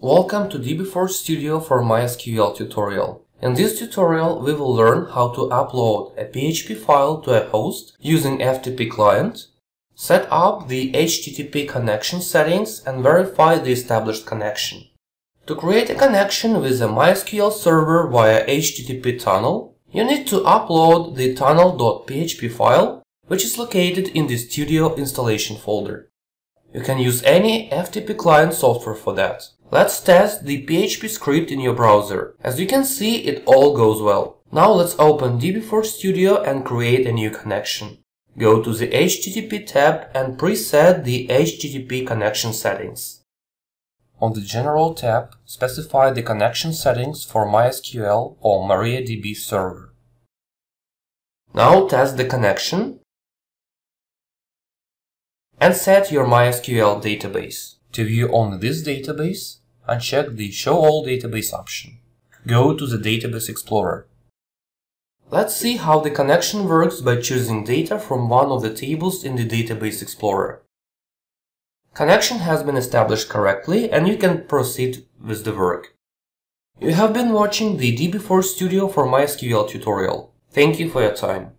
Welcome to dbForge Studio for MySQL tutorial. In this tutorial, we will learn how to upload a PHP file to a host using FTP client, set up the HTTP connection settings and verify the established connection. To create a connection with a MySQL server via HTTP tunnel, you need to upload the tunnel.php file, which is located in the Studio installation folder. You can use any FTP client software for that. Let's test the PHP script in your browser. As you can see, it all goes well. Now let's open dbForge Studio and create a new connection. Go to the HTTP tab and preset the HTTP connection settings. On the General tab, specify the connection settings for MySQL or MariaDB server. Now test the connection and set your MySQL database. To view only this database, uncheck the Show All Database option. Go to the Database Explorer. Let's see how the connection works by choosing data from one of the tables in the Database Explorer. Connection has been established correctly and you can proceed with the work. You have been watching the dbForge Studio for MySQL tutorial. Thank you for your time.